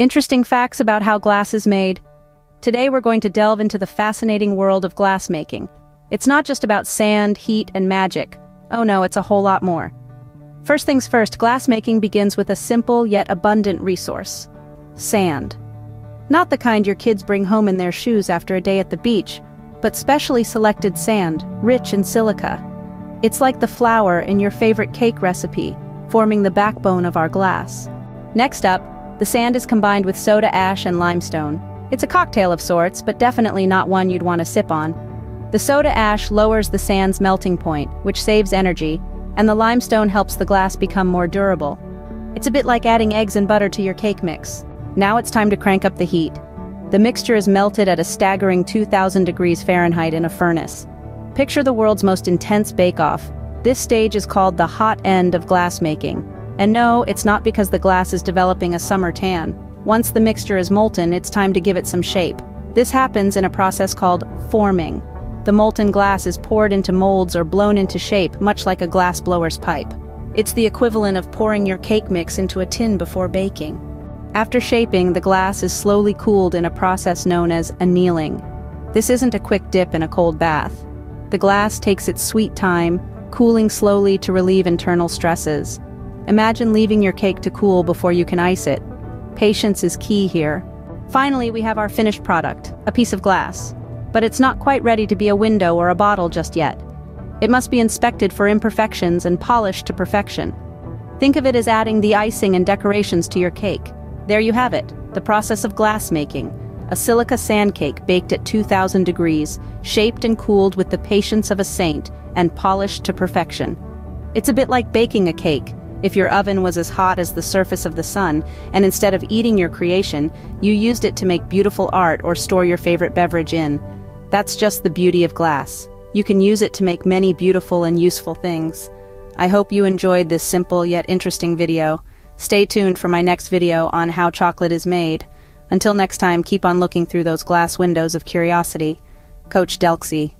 Interesting facts about how glass is made. Today we're going to delve into the fascinating world of glassmaking. It's not just about sand, heat, and magic. Oh no, it's a whole lot more. First things first, glassmaking begins with a simple yet abundant resource. Sand. Not the kind your kids bring home in their shoes after a day at the beach, but specially selected sand, rich in silica. It's like the flour in your favorite cake recipe, forming the backbone of our glass. Next up, the sand is combined with soda ash and limestone. It's a cocktail of sorts, but definitely not one you'd want to sip on. The soda ash lowers the sand's melting point, which saves energy, and the limestone helps the glass become more durable. It's a bit like adding eggs and butter to your cake mix. Now it's time to crank up the heat. The mixture is melted at a staggering 2000 degrees Fahrenheit in a furnace. Picture the world's most intense bake-off. This stage is called the hot end of glassmaking. And no, it's not because the glass is developing a summer tan. Once the mixture is molten, it's time to give it some shape. This happens in a process called forming. The molten glass is poured into molds or blown into shape, much like a glass blower's pipe. It's the equivalent of pouring your cake mix into a tin before baking. After shaping, the glass is slowly cooled in a process known as annealing. This isn't a quick dip in a cold bath. The glass takes its sweet time, cooling slowly to relieve internal stresses. Imagine leaving your cake to cool before you can ice it. Patience is key here. Finally, we have our finished product, a piece of glass. But it's not quite ready to be a window or a bottle just yet. It must be inspected for imperfections and polished to perfection. Think of it as adding the icing and decorations to your cake. There you have it, the process of glass making. A silica sand cake baked at 2000 degrees, shaped and cooled with the patience of a saint, and polished to perfection. It's a bit like baking a cake, if your oven was as hot as the surface of the sun, and instead of eating your creation, you used it to make beautiful art or store your favorite beverage in. That's just the beauty of glass. You can use it to make many beautiful and useful things. I hope you enjoyed this simple yet interesting video. Stay tuned for my next video on how chocolate is made. Until next time, keep on looking through those glass windows of curiosity. Coach Delxi.